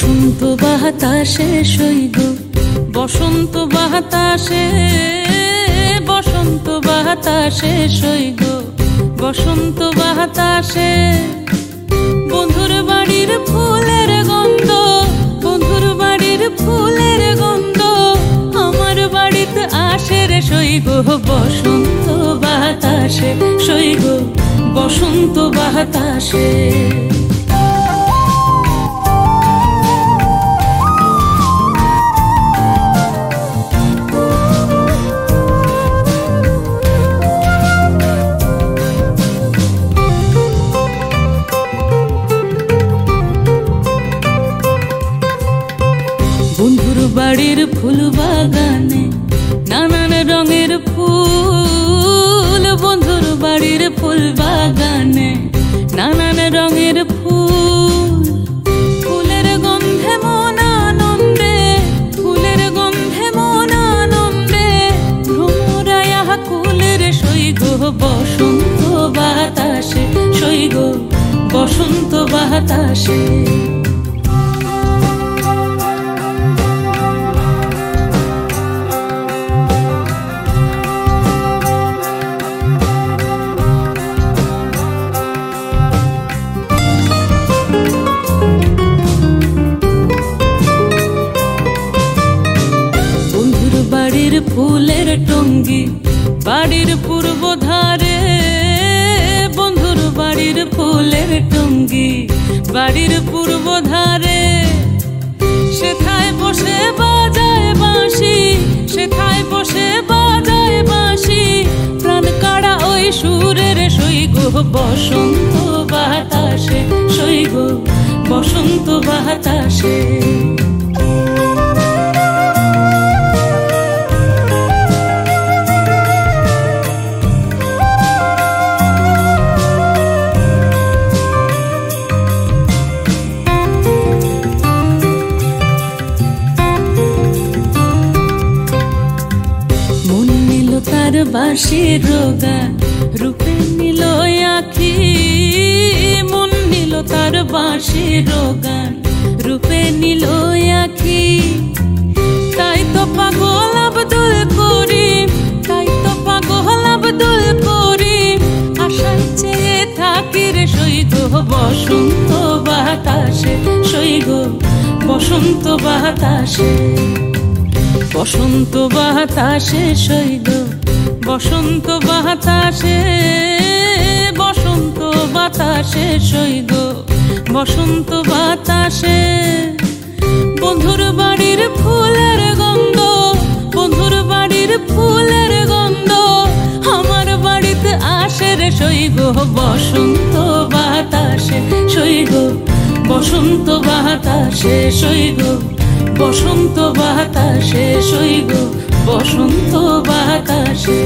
বাতাসে সইগ বসন্ত বাতাসে বসন্ত বাতাসে সইগ বসন্ত বাতাসে। বন্ধুর বাড়ির ফুলের গন্ধ, বন্ধুর বাড়ির ফুলের গন্ধ, আমার বাড়িতে আসে রে সইগ বসন্ত বাতাসে সইগ বসন্ত বাতাসে। বাড়ির ফুল বাগানে নানান রঙের ফুল, বন্ধুর বাড়ির ফুল বাগানে নানান রঙের ফুল। ফুলের গন্ধে মন আনন্দে, ফুলের গন্ধে মন আনন্দে ভ্রমরায়া কুলের সৈগ বসন্ত বাতাসে সৈগ বসন্ত বাতাসে। বাড়ির ফুলের টঙ্গি, বাড়ির পূর্ব ধারে বন্ধুর বাড়ির ফুলের টঙ্গি, বাড়ির পূর্ব ধারে সেথায় বসে বাজায় বাঁশি, সেথায় বসে বাজায় বাঁশি, প্রাণ কাড়া ওই সুরের সৈগ বসন্ত বাতাসে সৈগ বসন্ত বাতাসে। তার বাঁশির গান রূপে নিল আখি। মন নিল তার বাঁশির রোগা রূপে নিল আখি। তাই তো পাগল আব্দুল করিম তাই তো পাগল আব্দুল করিম আশায় চেয়ে থাকি রে সৈগ বসন্ত বাতাসে সৈগ বসন্ত বাতাসে। বসন্ত বাতাসে সৈগ বসন্ত বাতাসে বসন্ত বাতাসে সৈগ, বসন্ত বাতাসে। বন্ধুর বাড়ির ফুলের গন্ধ, বন্ধুর বাড়ির ফুলের গন্ধ, আমার বাড়িতে আসে রে সৈগ, বসন্ত বাতাসে সৈগ, বসন্ত বাতাসে সৈগ, বসন্ত বাতাসে সৈগ। বসন্ত বাতাসে।